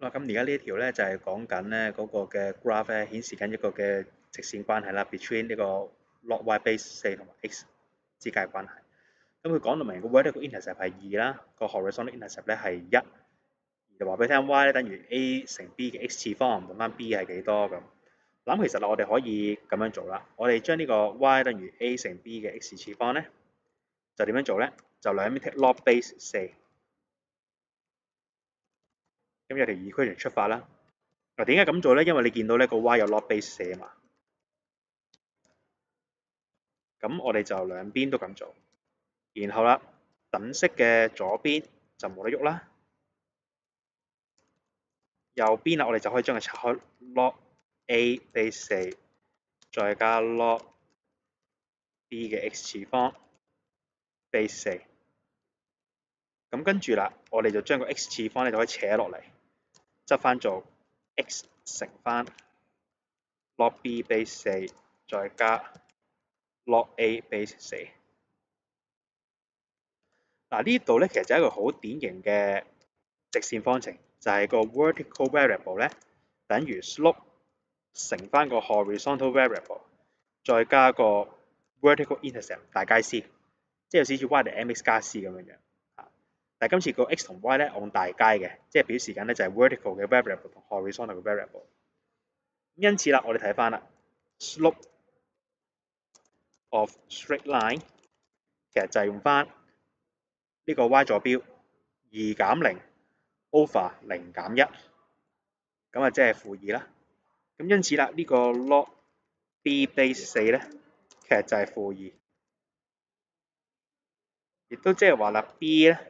嗱，咁而家呢一條咧就係講緊咧嗰個嘅 graph 咧顯示緊一個嘅直線關係啦，between 呢個 log y base 四同埋 x 之間嘅關係。咁佢講到明個 vertical intercept 係二啦，個 horizontal intercept 咧係一，就話俾你聽 y 咧等於 a 乘 b 嘅 x 次方，揾翻 b 係幾多咁。咁其實我哋可以咁樣做啦，我哋將呢個 y 等於 a 乘 b 嘅 x 次方咧，就點樣做咧？就兩邊 take log base 四，咁有條二區型出發啦。嗱，點解咁做咧？因為你見到咧個 y 有 log base 四啊嘛。咁我哋就兩邊都咁做，然後啦，等式嘅左邊就冇得喐啦，右邊啦，我哋就可以將佢拆開 log a base 四，再加 log b 嘅 x 次方 base 四。咁跟住啦，我哋就將個 x 次方咧就可以扯落嚟，執翻做 x 乘翻 log b base 四，再加 log a base 四。嗱呢度咧其實就係一個好典型嘅直線方程，就係個 vertical variable 咧等於 slope 乘翻個 horizontal variable，再加個 vertical intercept 大街 c，即係有少少 y 定 mx 加 c 咁樣樣。但今次個 x 同 y 咧按大階嘅，即係表示緊咧就係 vertical 嘅 variable 同 horizontal 嘅 variable。因此啦，我哋睇翻啦，slope of straight line 其實就係用翻呢個 y 坐標二減零 over 零減一，咁啊即係負二啦。咁因此啦，呢個 log b base 四咧，其實就係負二，亦都即係話啦，b 咧。